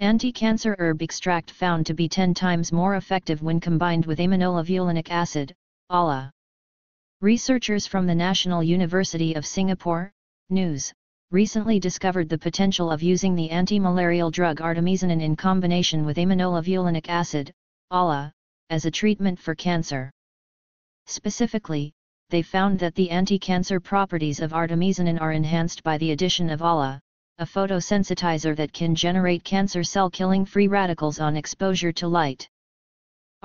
Anti-cancer herb extract found to be 10 times more effective when combined with aminolevulinic acid, ALA. Researchers from the National University of Singapore, NUS, recently discovered the potential of using the anti-malarial drug artemisinin in combination with aminolevulinic acid, ALA, as a treatment for cancer. Specifically, they found that the anti-cancer properties of artemisinin are enhanced by the addition of ALA, a photosensitizer that can generate cancer cell-killing free radicals on exposure to light.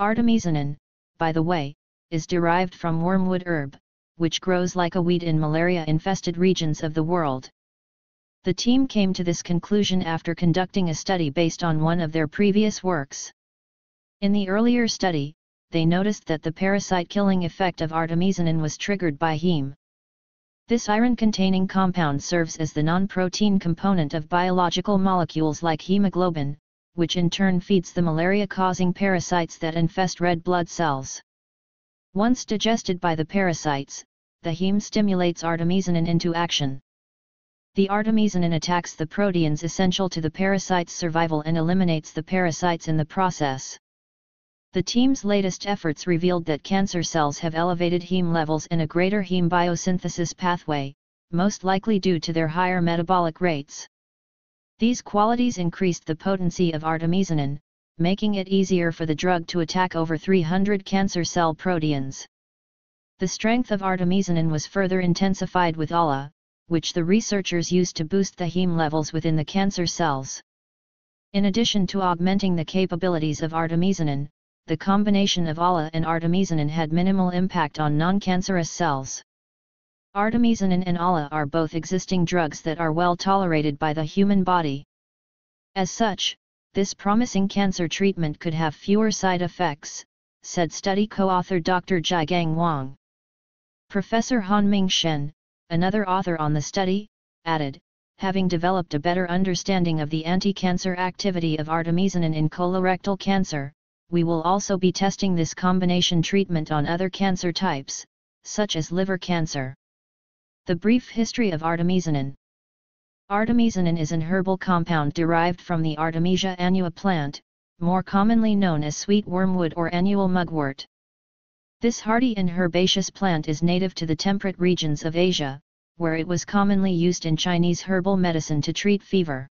Artemisinin, by the way, is derived from wormwood herb, which grows like a weed in malaria-infested regions of the world. The team came to this conclusion after conducting a study based on one of their previous works. In the earlier study, they noticed that the parasite-killing effect of artemisinin was triggered by heme. This iron-containing compound serves as the non-protein component of biological molecules like hemoglobin, which in turn feeds the malaria-causing parasites that infest red blood cells. Once digested by the parasites, the heme stimulates artemisinin into action. The artemisinin attacks the proteins essential to the parasite's survival and eliminates the parasites in the process. The team's latest efforts revealed that cancer cells have elevated heme levels and a greater heme biosynthesis pathway, most likely due to their higher metabolic rates. These qualities increased the potency of artemisinin, making it easier for the drug to attack over 300 cancer cell proteins. The strength of artemisinin was further intensified with ALA, which the researchers used to boost the heme levels within the cancer cells. In addition to augmenting the capabilities of artemisinin, the combination of ALA and artemisinin had minimal impact on non-cancerous cells. Artemisinin and ALA are both existing drugs that are well tolerated by the human body. As such, this promising cancer treatment could have fewer side effects, said study co-author Dr. Jigang Wang. Professor Hanming Shen, another author on the study, added, having developed a better understanding of the anti-cancer activity of artemisinin in colorectal cancer, we will also be testing this combination treatment on other cancer types, such as liver cancer. The brief history of artemisinin Artemisinin is an herbal compound derived from the Artemisia annua plant, more commonly known as sweet wormwood or annual mugwort. This hardy and herbaceous plant is native to the temperate regions of Asia, where it was commonly used in Chinese herbal medicine to treat fever.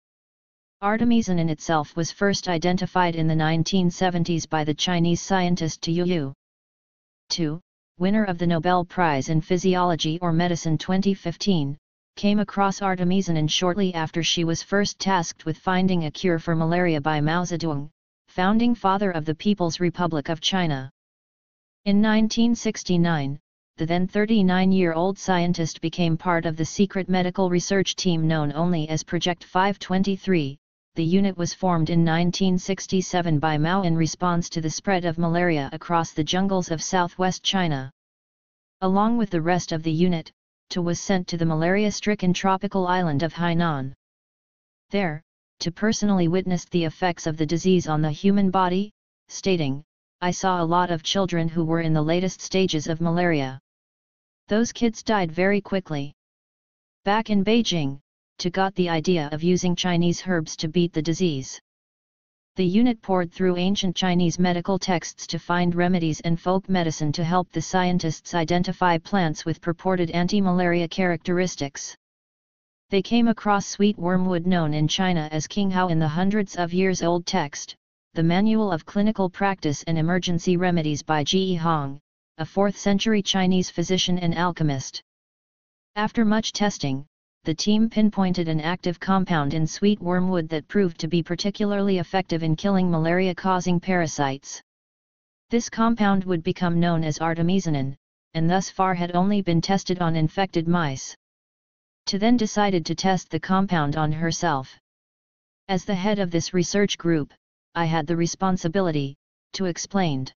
Artemisinin itself was first identified in the 1970s by the Chinese scientist Tu Youyou. Tu, winner of the Nobel Prize in Physiology or Medicine 2015, came across artemisinin shortly after she was first tasked with finding a cure for malaria by Mao Zedong, founding father of the People's Republic of China. In 1969, the then 39-year-old scientist became part of the secret medical research team known only as Project 523, the unit was formed in 1967 by Mao in response to the spread of malaria across the jungles of southwest China. Along with the rest of the unit, Tu was sent to the malaria-stricken tropical island of Hainan. There, Tu personally witnessed the effects of the disease on the human body, stating, I saw a lot of children who were in the latest stages of malaria. Those kids died very quickly. Back in Beijing, Tu got the idea of using Chinese herbs to beat the disease. The unit poured through ancient Chinese medical texts to find remedies and folk medicine to help the scientists identify plants with purported anti-malaria characteristics. They came across sweet wormwood known in China as Qinghao in the hundreds of years old text, the Manual of Clinical Practice and Emergency Remedies by Ge Hong, a 4th century Chinese physician and alchemist. After much testing, the team pinpointed an active compound in sweet wormwood that proved to be particularly effective in killing malaria-causing parasites. This compound would become known as artemisinin, and thus far had only been tested on infected mice. Tu then decided to test the compound on herself. As the head of this research group, I had the responsibility, Tu explained.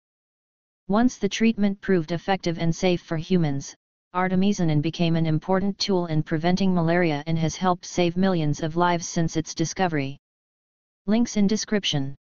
Once the treatment proved effective and safe for humans, artemisinin became an important tool in preventing malaria and has helped save millions of lives since its discovery. Links in description